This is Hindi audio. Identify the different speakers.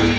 Speaker 1: You.